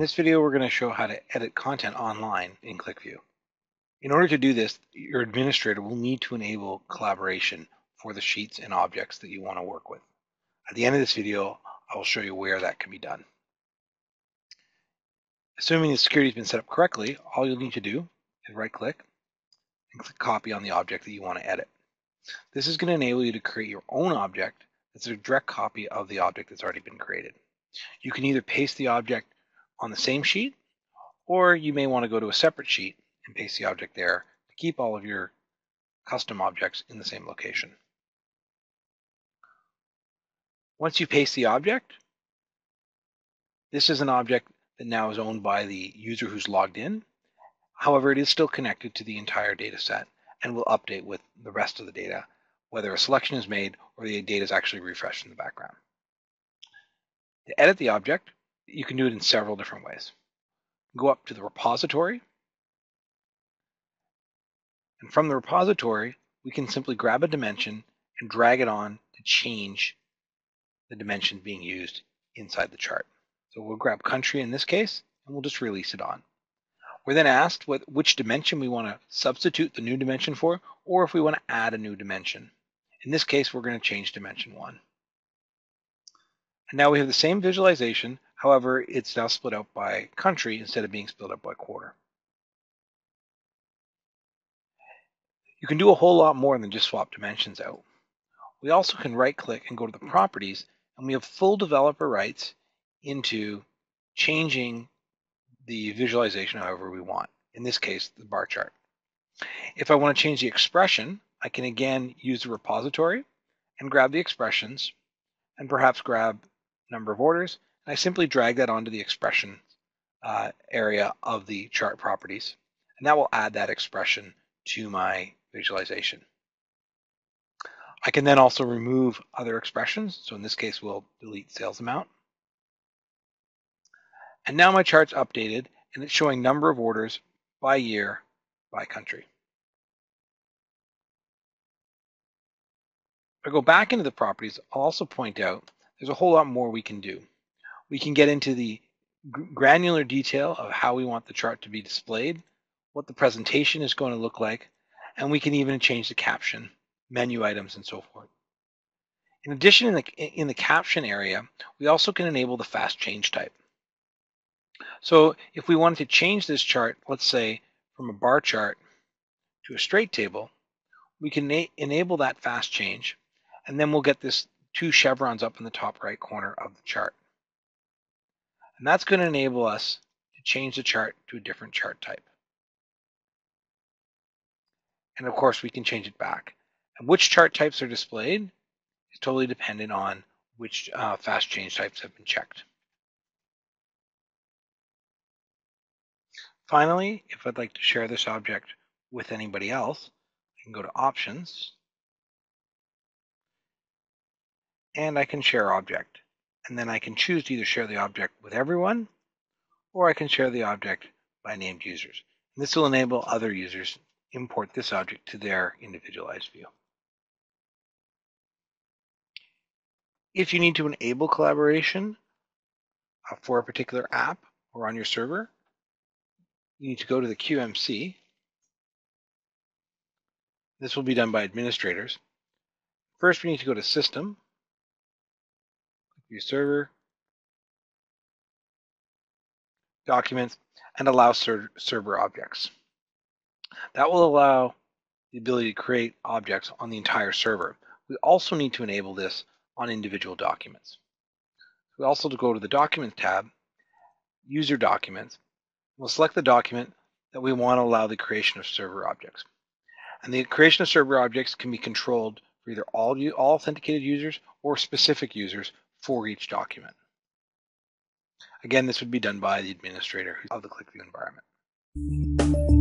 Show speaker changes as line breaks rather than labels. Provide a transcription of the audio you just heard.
this video, we're going to show how to edit content online in QlikView. In order to do this, your administrator will need to enable collaboration for the sheets and objects that you want to work with. At the end of this video, I will show you where that can be done. Assuming the security has been set up correctly, all you'll need to do is right click and click copy on the object that you want to edit. This is going to enable you to create your own object that's a direct copy of the object that's already been created. You can either paste the object on the same sheet, or you may want to go to a separate sheet and paste the object there to keep all of your custom objects in the same location. Once you paste the object, this is an object that now is owned by the user who's logged in. However, it is still connected to the entire data set and will update with the rest of the data, whether a selection is made or the data is actually refreshed in the background. To edit the object, you can do it in several different ways. Go up to the repository, and from the repository, we can simply grab a dimension and drag it on to change the dimension being used inside the chart. So we'll grab country in this case, and we'll just release it on. We're then asked what, which dimension we want to substitute the new dimension for, or if we want to add a new dimension. In this case, we're going to change dimension 1. And now we have the same visualization, however, it's now split out by country instead of being split up by quarter. You can do a whole lot more than just swap dimensions out. We also can right click and go to the properties and we have full developer rights into changing the visualization however we want. In this case, the bar chart. If I want to change the expression, I can again use the repository and grab the expressions and perhaps grab number of orders. And I simply drag that onto the expression uh, area of the chart properties. And that will add that expression to my visualization. I can then also remove other expressions. So in this case, we'll delete sales amount. And now my chart's updated and it's showing number of orders by year by country. If I go back into the properties, I'll also point out there's a whole lot more we can do. We can get into the granular detail of how we want the chart to be displayed, what the presentation is going to look like, and we can even change the caption, menu items, and so forth. In addition, in the, in the caption area, we also can enable the fast change type. So if we wanted to change this chart, let's say from a bar chart to a straight table, we can enable that fast change, and then we'll get this two chevrons up in the top right corner of the chart. And that's going to enable us to change the chart to a different chart type. And of course, we can change it back. And which chart types are displayed is totally dependent on which uh, fast change types have been checked. Finally, if I'd like to share this object with anybody else, I can go to Options, and I can share object. And then I can choose to either share the object with everyone, or I can share the object by named users. And this will enable other users import this object to their individualized view. If you need to enable collaboration uh, for a particular app or on your server, you need to go to the QMC. This will be done by administrators. First, we need to go to System, view server, documents, and allow ser server objects. That will allow the ability to create objects on the entire server. We also need to enable this on individual documents. We also go to the Documents tab, User Documents. We'll select the document that we want to allow the creation of server objects. And the creation of server objects can be controlled for either all, all authenticated users or specific users for each document. Again, this would be done by the administrator of the QlikView environment.